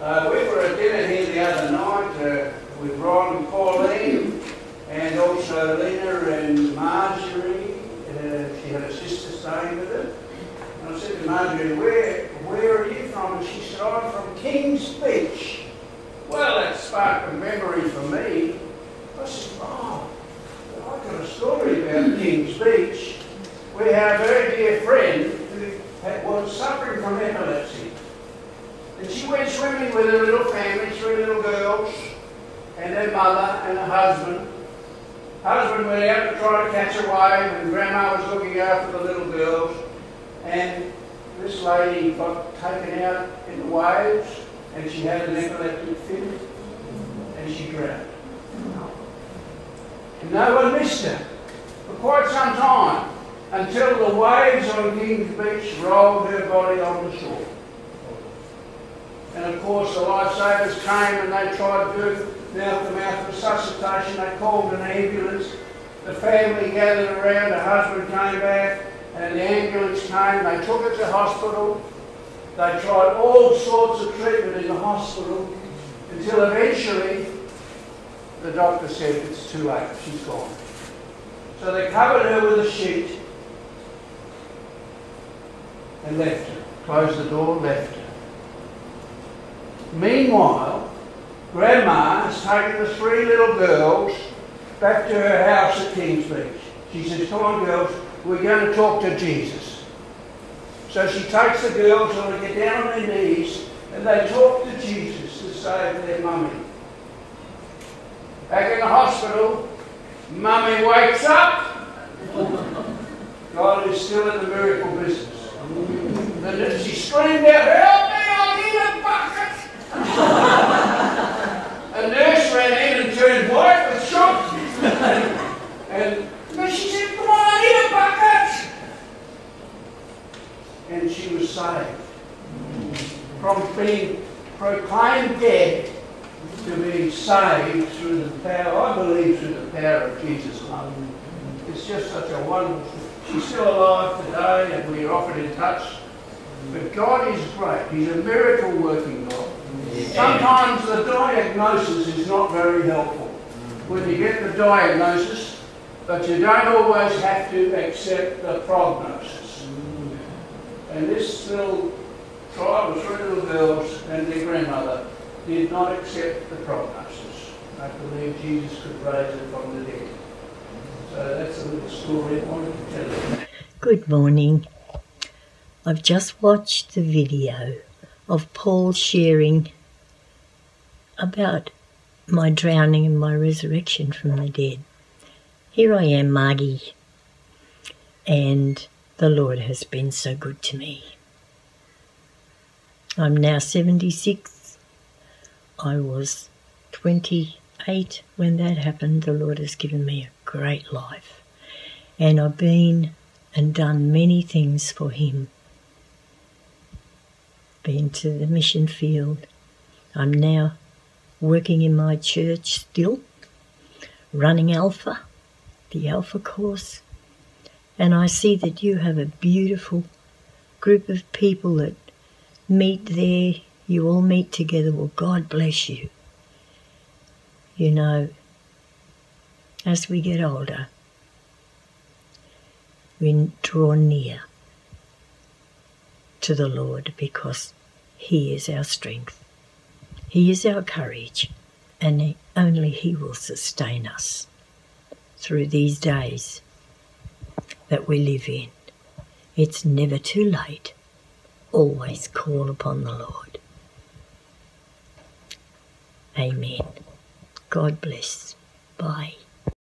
uh, we were at dinner here the other night uh, with Ron and Pauline, and also Lena and Marjorie. Uh, she had a sister staying with her. And I said to Marjorie, where, where are you from? And she said, I'm from Kings Beach. Well, that sparked a memory for me. I said, oh, I've got a story about Kings Beach. We have a very dear friend who had, was suffering from epilepsy. And she went swimming with her little family, three little girls, and their mother and her husband. Husband went out to try to catch a wave, and Grandma was looking after the little girls. And this lady got taken out in the waves, and she had an epileptic fit, and she drowned. And no one missed her for quite some time, until the waves on Kings Beach rolled her body on the shore. And of course, the lifesavers came and they tried to do mouth-to-mouth resuscitation. They called an ambulance. The family gathered around. The husband came back, and the ambulance came. They took her to hospital. They tried all sorts of treatment in the hospital until eventually the doctor said it's too late. She's gone. So they covered her with a sheet and left her. Closed the door, left. Meanwhile, Grandma has taken the three little girls back to her house at Kings Beach. She says, come on girls, we're going to talk to Jesus. So she takes the girls and they get down on their knees and they talk to Jesus to save their mummy. Back in the hospital, mummy wakes up. God is still in the miracle business. And she screamed out, help me, I need a bucket. a nurse ran in and turned white with shock. and but she said, come on, I need a bucket. And she was saved. From being proclaimed dead to being saved through the power, I believe through the power of Jesus' love. It's just such a wonderful. She's still alive today and we're often in touch. But God is great. He's a miracle working God. Sometimes the diagnosis is not very helpful. When you get the diagnosis, but you don't always have to accept the prognosis. And this little three little girls and their grandmother did not accept the prognosis. I believe Jesus could raise them from the dead. So that's a little story I wanted to tell you. Good morning. I've just watched the video of Paul sharing about my drowning and my resurrection from the dead. Here I am, Margy, and the Lord has been so good to me. I'm now 76. I was 28 when that happened. The Lord has given me a great life. And I've been and done many things for Him. Been to the mission field. I'm now working in my church still, running Alpha, the Alpha course. And I see that you have a beautiful group of people that meet there. You all meet together. Well, God bless you. You know, as we get older, we draw near to the Lord because He is our strength. He is our courage, and only He will sustain us through these days that we live in. It's never too late. Always call upon the Lord. Amen. God bless. Bye.